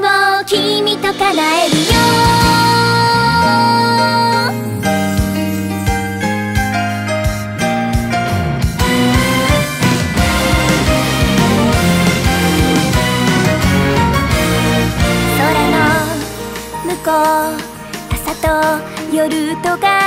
を君と叶えるよ。空の向こう朝と夜とが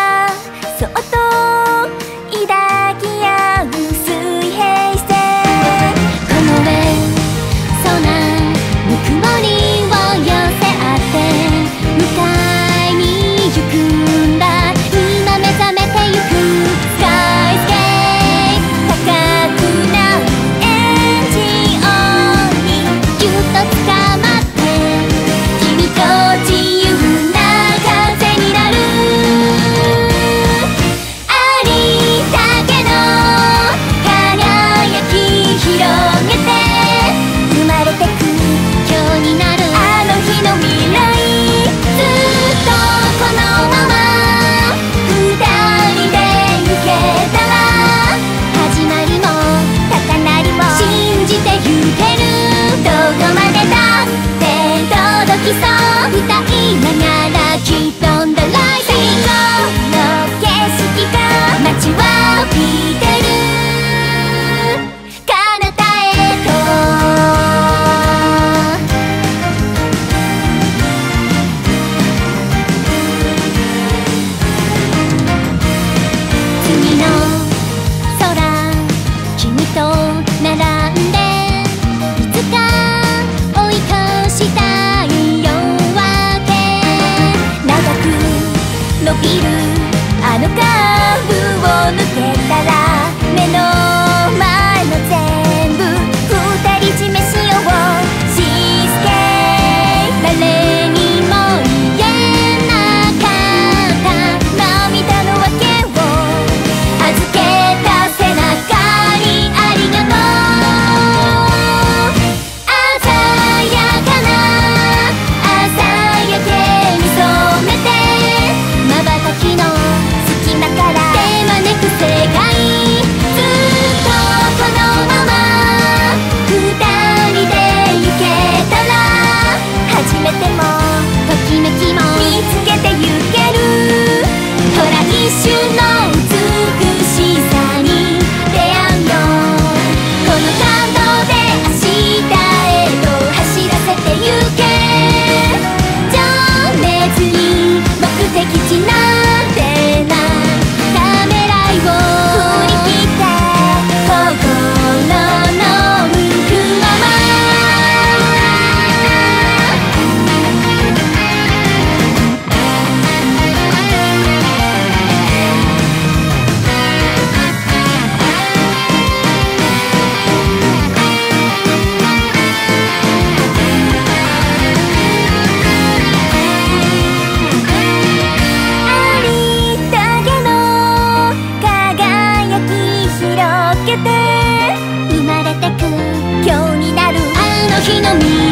You.